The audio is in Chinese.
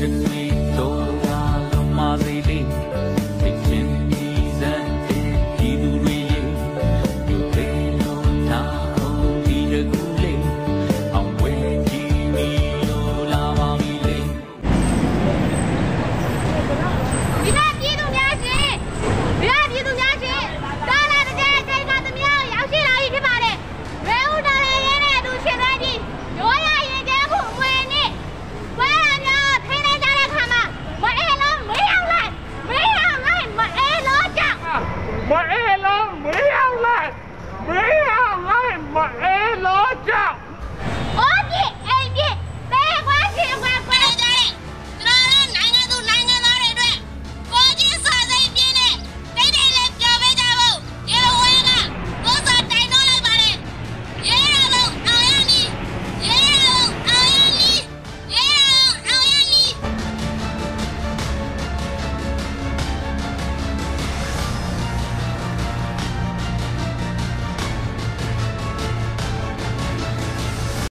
跟着你走。